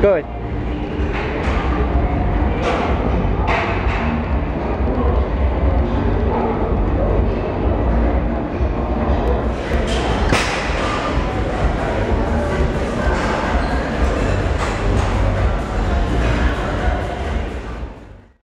Good.